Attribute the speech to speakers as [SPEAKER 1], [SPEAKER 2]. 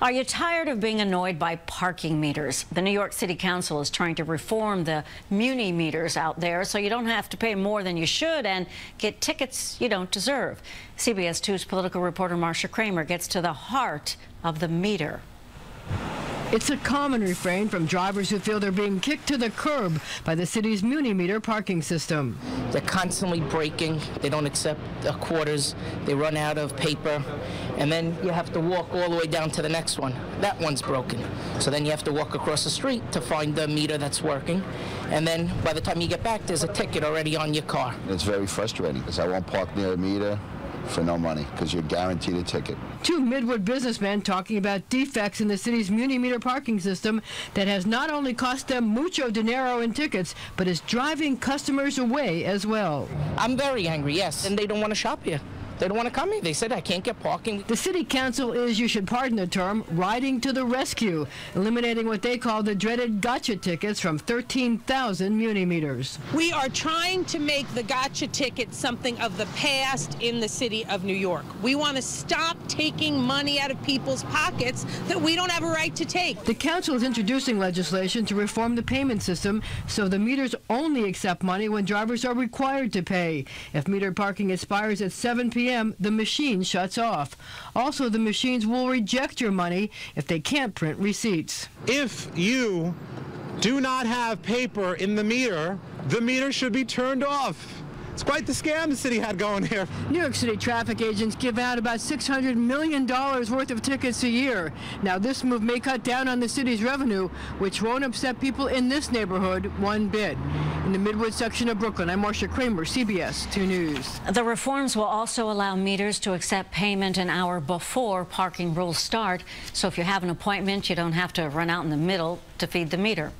[SPEAKER 1] Are you tired of being annoyed by parking meters? The New York City Council is trying to reform the Muni meters out there so you don't have to pay more than you should and get tickets you don't deserve. CBS 2's political reporter Marcia Kramer gets to the heart of the meter.
[SPEAKER 2] It's a common refrain from drivers who feel they're being kicked to the curb by the city's Muni meter parking system.
[SPEAKER 3] They're constantly breaking. They don't accept quarters. They run out of paper. And then you have to walk all the way down to the next one. That one's broken. So then you have to walk across the street to find the meter that's working. And then by the time you get back, there's a ticket already on your car.
[SPEAKER 4] It's very frustrating because I won't park near a meter for no money because you're guaranteed a ticket.
[SPEAKER 2] Two Midwood businessmen talking about defects in the city's Muni meter parking system that has not only cost them mucho dinero in tickets, but is driving customers away as well.
[SPEAKER 3] I'm very angry, yes, and they don't want to shop here. They don't want to come here. They said I can't get parking.
[SPEAKER 2] The city council is, you should pardon the term, riding to the rescue, eliminating what they call the dreaded gotcha tickets from 13,000 Muni meters.
[SPEAKER 5] We are trying to make the gotcha ticket something of the past in the city of New York. We want to stop taking money out of people's pockets that we don't have a right to take.
[SPEAKER 2] The council is introducing legislation to reform the payment system so the meters only accept money when drivers are required to pay. If metered parking expires at 7 p.m., the machine shuts off. Also, the machines will reject your money if they can't print receipts.
[SPEAKER 6] If you do not have paper in the meter, the meter should be turned off. It's quite the scam the city had going here.
[SPEAKER 2] New York City traffic agents give out about $600 million worth of tickets a year. Now, this move may cut down on the city's revenue, which won't upset people in this neighborhood one bit. In the Midwood section of Brooklyn, I'm Marcia Kramer, CBS 2 News.
[SPEAKER 1] The reforms will also allow meters to accept payment an hour before parking rules start. So if you have an appointment, you don't have to run out in the middle to feed the meter.